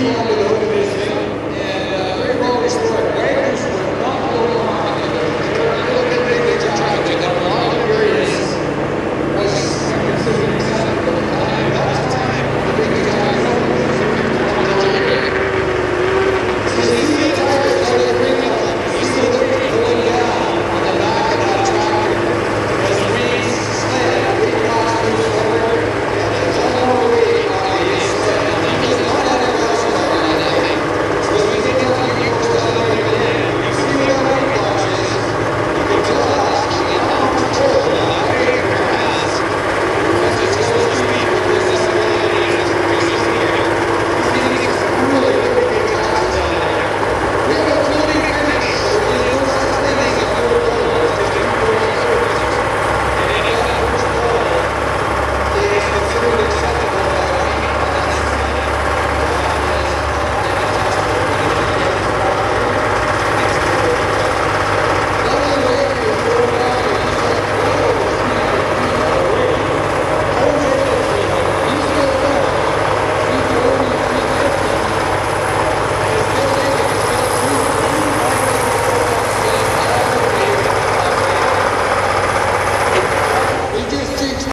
Gracias.